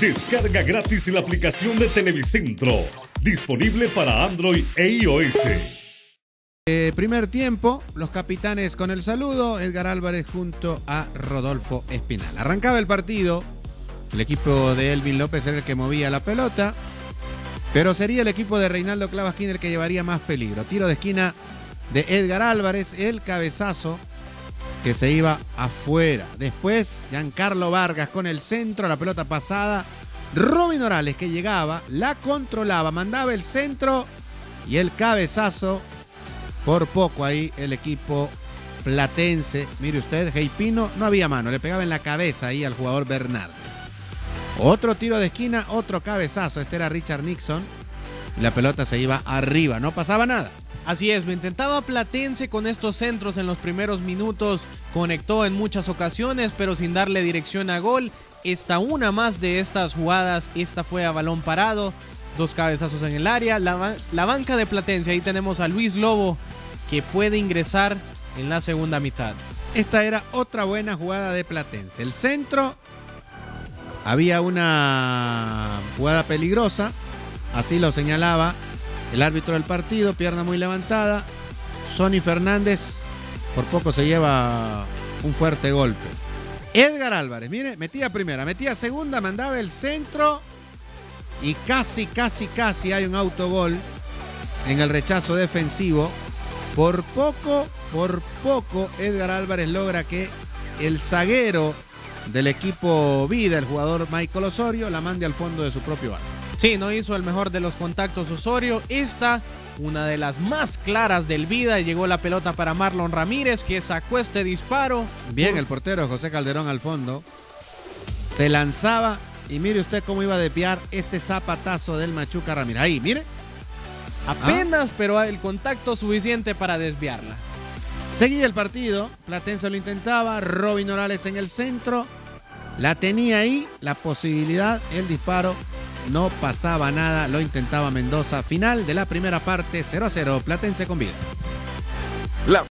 Descarga gratis la aplicación de Televicentro, disponible para Android e iOS. Eh, primer tiempo, los capitanes con el saludo, Edgar Álvarez junto a Rodolfo Espinal. Arrancaba el partido, el equipo de Elvin López era el que movía la pelota, pero sería el equipo de Reinaldo Clavasquín el que llevaría más peligro. Tiro de esquina de Edgar Álvarez, el cabezazo que se iba afuera. Después, Giancarlo Vargas con el centro, la pelota pasada. Robin Orales que llegaba, la controlaba, mandaba el centro y el cabezazo. Por poco ahí el equipo platense. Mire usted, Heipino no había mano, le pegaba en la cabeza ahí al jugador Bernardes. Otro tiro de esquina, otro cabezazo. Este era Richard Nixon. La pelota se iba arriba, no pasaba nada. Así es, lo intentaba Platense con estos centros en los primeros minutos, conectó en muchas ocasiones, pero sin darle dirección a gol. Esta una más de estas jugadas, esta fue a balón parado, dos cabezazos en el área. La, la banca de Platense, ahí tenemos a Luis Lobo, que puede ingresar en la segunda mitad. Esta era otra buena jugada de Platense. El centro, había una jugada peligrosa, así lo señalaba el árbitro del partido, pierna muy levantada. Sonny Fernández por poco se lleva un fuerte golpe. Edgar Álvarez, mire, metía primera, metía segunda, mandaba el centro y casi, casi, casi hay un autogol en el rechazo defensivo. Por poco, por poco, Edgar Álvarez logra que el zaguero del equipo Vida, el jugador Michael Osorio, la mande al fondo de su propio arco. Sí, no hizo el mejor de los contactos Osorio. Esta, una de las más claras del vida. Llegó la pelota para Marlon Ramírez, que sacó este disparo. Bien, el portero José Calderón al fondo. Se lanzaba y mire usted cómo iba a desviar este zapatazo del Machuca Ramírez. Ahí, mire. Apenas, pero el contacto suficiente para desviarla. Seguía el partido. Platense lo intentaba. Robin Orales en el centro. La tenía ahí, la posibilidad, el disparo no pasaba nada, lo intentaba Mendoza. Final de la primera parte, 0 a 0, Platense con vida.